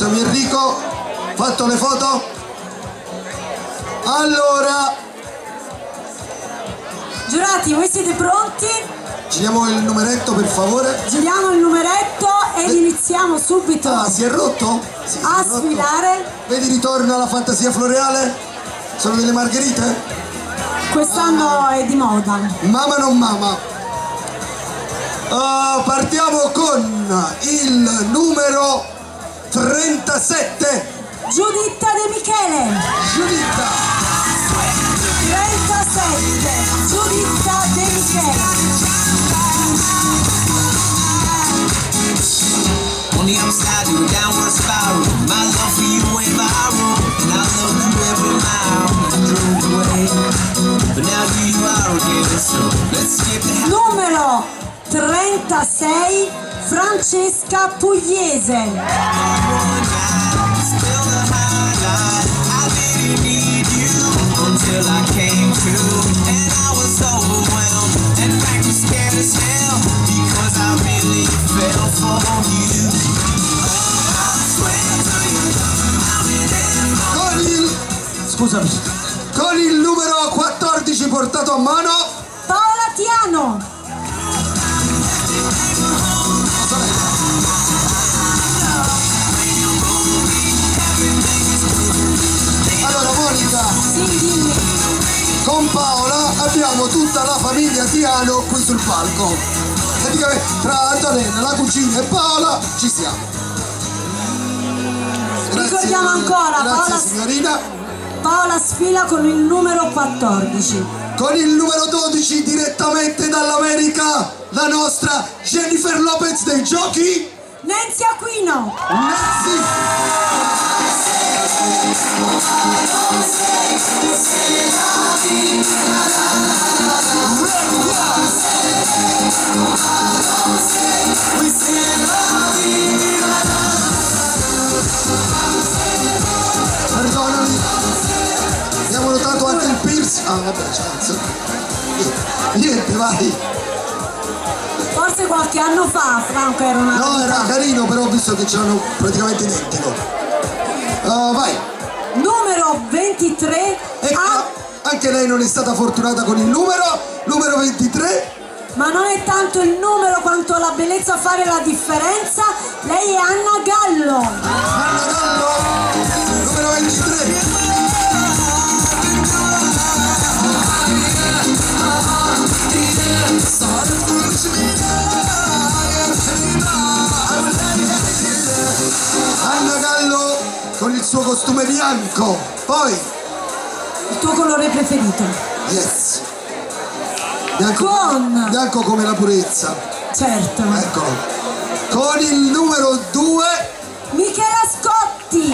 Scusami Enrico, fatto le foto? Allora, Giurati, voi siete pronti? giriamo il numeretto per favore. Giriamo il numeretto ed iniziamo subito Ah, si è rotto? Sì, si è a rotto. sfilare. Vedi ritorna la fantasia floreale? Sono delle margherite? Quest'anno è di moda. Mama non mama. Ah, partiamo con il numero 37. Giuditta De Michele. Giuditta. 37. Giuditta De Michele. On the upside, you a downward spiral. My love for you went viral, and I loved you every mile I drove away. But now here you are again, so let's skip the. Numero 36. Francesca Pugliese. Scusami. Con il numero 14 portato a mano. Paola Tiano. Con Paola abbiamo tutta la famiglia Tiano qui sul palco. Praticamente tra Antonella, la cugina e Paola ci siamo. Ricordiamo ancora, Grazie Paola- signorina. Paola sfila con il numero 14. Con il numero 12 direttamente dall'America, la nostra Jennifer Lopez dei giochi. Nancy Aquino. Nancy. Ah vabbè, c'è. Niente, vai. Forse qualche anno fa Franco era una No, era carino, però ho visto che c'erano praticamente identico. Ah, vai. Numero 23. Ecco, Ah, anche lei non è stata fortunata con il numero. Numero 23. ma non è tanto il numero quanto la bellezza a fare la differenza. Lei è Anna Gallo. Anna Gallo. Numero 23. Anna Gallo con il suo costume bianco. Poi, Il tuo colore preferito. yes. Bianco, Con. bianco come la purezza. Certo. Eccolo. Con il numero 2. Michela Scotti.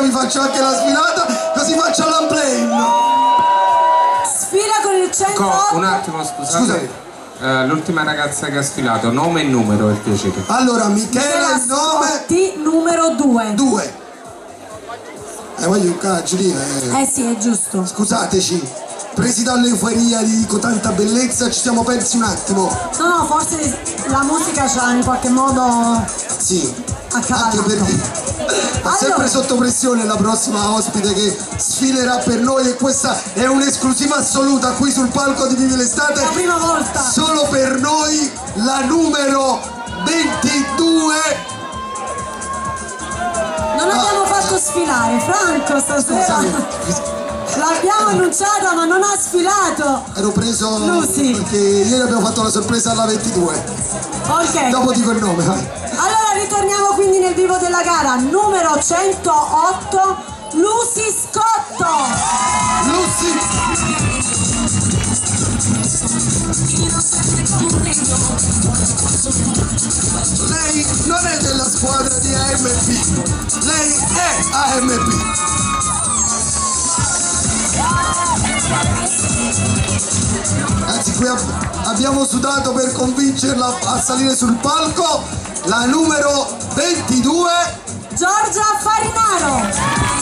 Stasera vi faccio anche la sfilata, così faccio l'unplane. Sfila con il 108. Co- un attimo, scusate. Scusami. Eh, l'ultima ragazza che ha sfilato, nome e numero per piacere. Allora, Michela il nome Scotti, numero 2. 2. Eh, voglio un caggiolino, eh. Eh sì, è giusto. Scusateci, presi dall'euforia di dico tanta bellezza, ci siamo persi un attimo. No, no, forse la musica ci ha in qualche modo Sì, anche accavalato. Ma sempre Allora. sotto pressione la prossima ospite che sfilerà per noi e questa è un'esclusiva assoluta qui sul palco di Vivi l'estate. La prima volta. Solo per noi la numero 22. Non abbiamo fatto sfilare, Franco stasera. L'abbiamo annunciata ma non ha sfilato. ero preso Lucy. perché ieri abbiamo fatto la sorpresa alla 22. Ok. Dopo dico il nome, vai. Allora ritorniamo quindi nel vivo della gara. Numero 108, Lucy Scotto. Lucy. Lei non è della squadra di AMP, lei è AMP. Anzi, cui ab- abbiamo sudato per convincerla a salire sul palco, la numero 22, Giorgia Farinaro.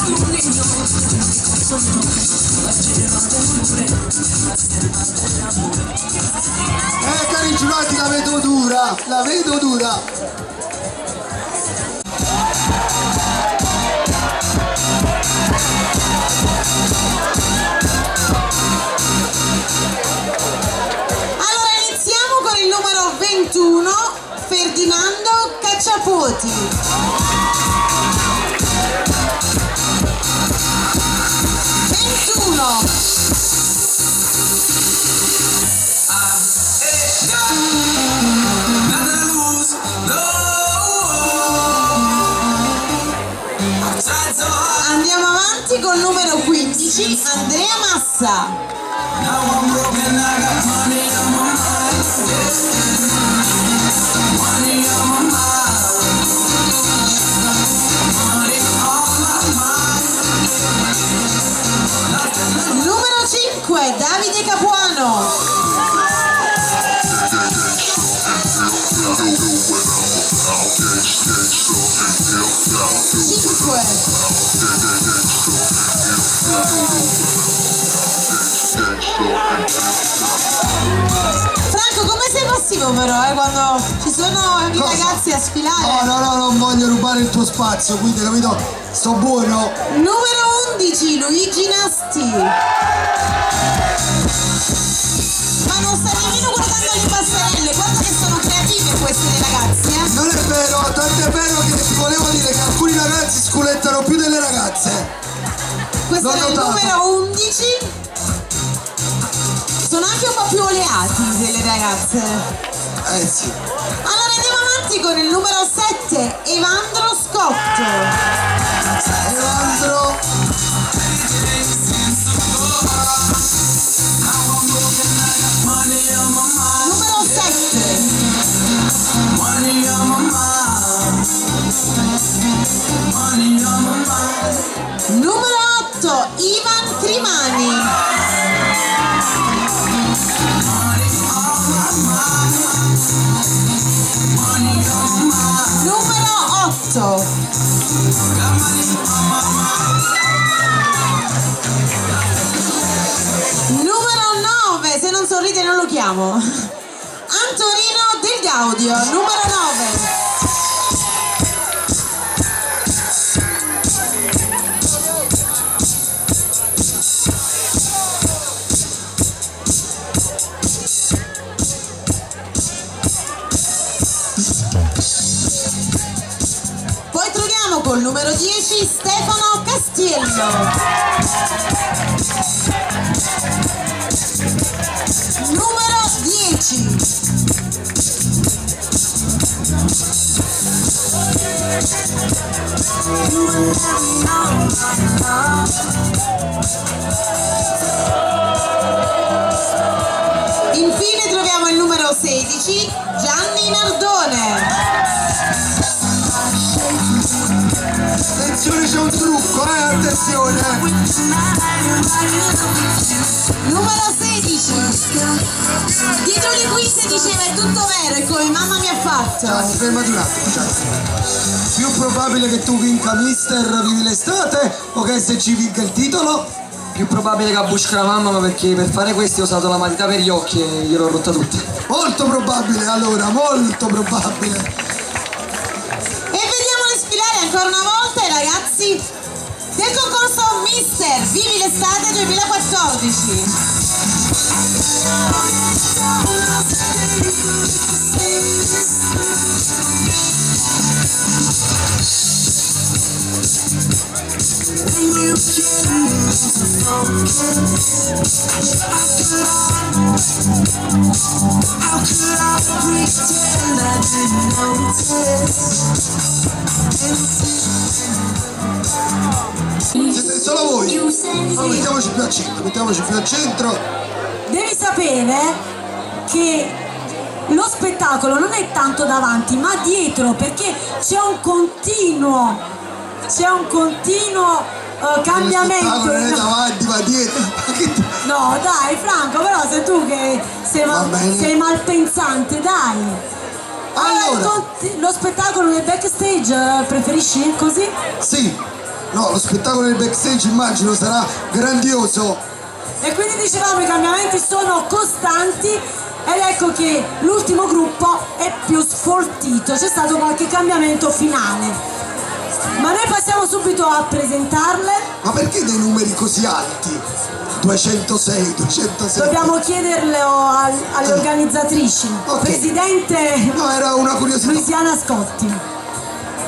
Eh cari giurati la vedo dura, la vedo dura. Allora iniziamo con il numero 21, Ferdinando Cacciapoti. Col numero 15, Andrea Massa. now I'm broken. I passivo però, eh, quando ci sono i ragazzi a No, sfilare? no, no, non voglio rubare il tuo spazio, quindi capito? Sto buono. Numero 11, Luigi Nasti. Ma non sta nemmeno guardando le passerelle, guarda che sono creative queste ragazze, eh. Non è vero, tanto è vero che ti volevo dire che alcuni ragazzi sculettano più delle ragazze. Questo L'ho è il notato. numero 11. Più oleati delle ragazze. Eh sì. Allora andiamo avanti con il numero 7, Evandro Scott. Evandro. Numero 7, Money on my mind. Money on my mind. numero 8, Ivan Trimani. Chiamo. Antonino Del Gaudio, numero 9. Poi troviamo col numero 10 Stefano Castiello. Música fatto. Gianni, fermati un attimo, Gianni. Più probabile che tu vinca Mister Vivi l'estate o che SC vinca il titolo? Più probabile che abbusca la mamma, ma perché per fare questo ho usato la matita per gli occhi e gliel'ho rotta tutta. Molto probabile allora, molto probabile. E vediamole sfilare ancora una volta i ragazzi del concorso Mister Vivi l'estate 2014. Siete solo voi? Allora, mettiamoci più al centro, mettiamoci più al centro. Devi sapere che lo spettacolo non è tanto davanti ma dietro perché c'è un continuo c'è un continuo eh, cambiamento Non è davanti, ma dietro. No dai Franco però sei tu che sei, mal, sei malpensante dai Allora, Allora, lo spettacolo nel backstage eh, preferisci così? sì, no, lo spettacolo del backstage immagino sarà grandioso. E quindi dicevamo i cambiamenti sono costanti ed ecco che l'ultimo gruppo è più sfoltito, c'è stato qualche cambiamento finale. Ma noi passiamo subito a presentarle, Ma perché dei numeri così alti? 206, 207. dobbiamo chiederlo al- alle organizzatrici. Ok. Presidente No, era una curiosità. Luisiana Scotti.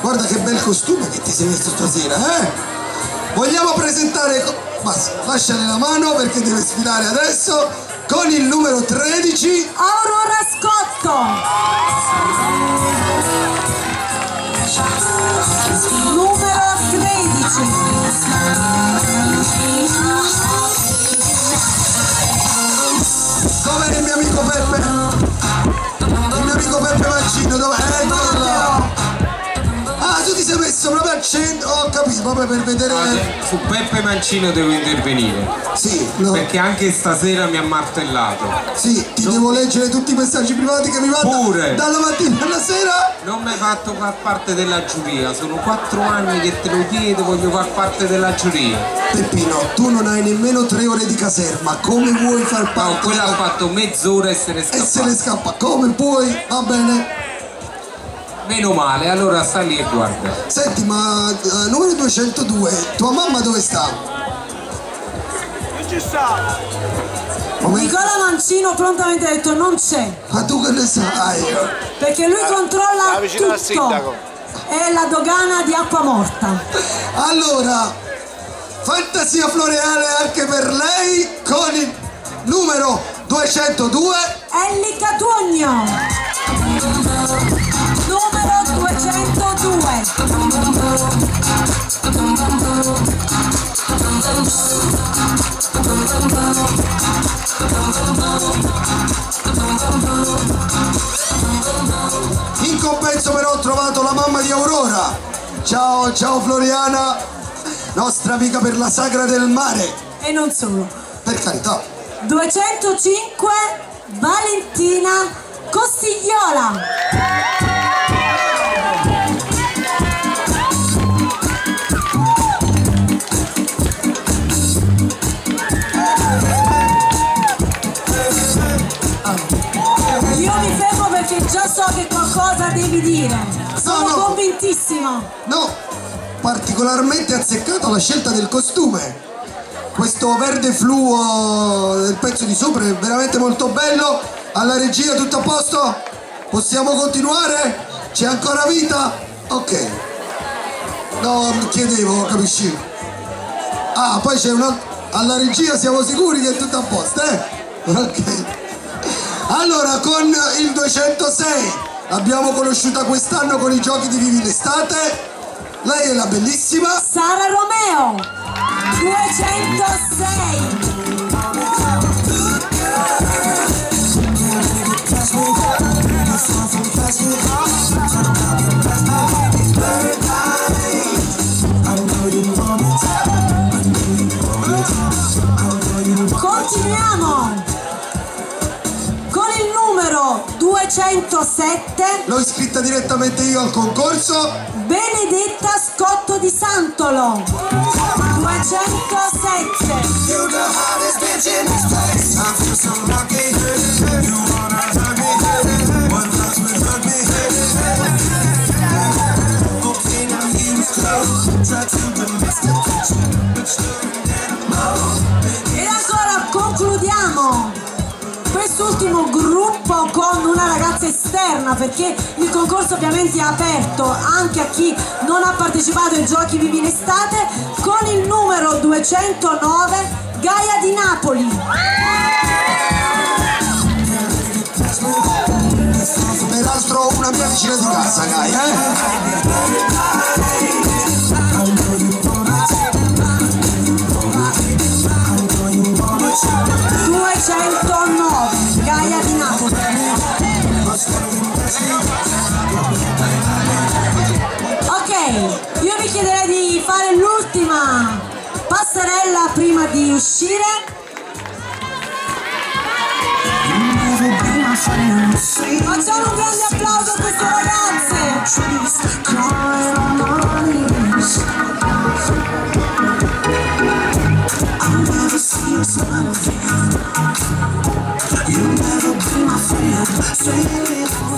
Guarda che bel costume che ti sei messo stasera, eh? Vogliamo presentare... Basta, lasciale la mano perché deve sfilare adesso con il numero 13. Aurora proprio per vedere... Su Peppe Mancino devo intervenire. Sì, no, Perché anche stasera mi ha martellato. sì, ti devo leggere tutti i messaggi privati che mi manda Pure. dalla mattina alla sera. Non mi hai fatto far parte della giuria. Sono quattro anni che te lo chiedo, voglio far parte della giuria. Peppino, tu non hai nemmeno tre ore di caserma, come vuoi far No, parte? quella ha della- fatto mezz'ora e se ne E se ne scappa. scappa, come puoi? Va bene. Meno male, allora sta lì e guarda. Senti, ma eh, numero 202, tua mamma dove sta? Momento. Nicola Mancino prontamente ha detto non c'è, Ma tu che ne sai? perché lui controlla Ah, vicino al tutto. sindaco. È la dogana di acqua morta. Allora, fantasia floreale anche per lei con il numero 202. Elli Catugno. In compenso però ho trovato la mamma di Aurora. Ciao, ciao Floriana, nostra amica per la sagra del mare. E non solo. Per carità. 205 Valentina Costigliola. So che qualcosa devi dire. Sono No, no. convintissimo. No, particolarmente azzeccato la scelta del costume. Questo verde fluo del pezzo di sopra è veramente molto bello. Alla regia tutto a posto? Possiamo continuare? C'è ancora vita? Ok. No, chiedevo, capisci? Ah, poi c'è una... Alla regia siamo sicuri che è tutto a posto, eh? Ok. Allora, con il 206 l'abbiamo conosciuta quest'anno con i giochi di Vivi l'estate. Lei è la bellissima. Sara Romeo 206 207 L'ho iscritta direttamente io al concorso. Benedetta Scotto di Santolo. 207 quest'ultimo gruppo con una ragazza esterna perché il concorso ovviamente è aperto anche a chi non ha partecipato ai giochi vivi in estate con il numero 209 Gaia di Napoli. Peraltro una mia vicina di casa, Gaia, eh? 209 Gaia di Napoli. Ok, io vi chiederei di fare l'ultima passerella prima di uscire. Facciamo un grande applauso a queste ragazze. 岁月无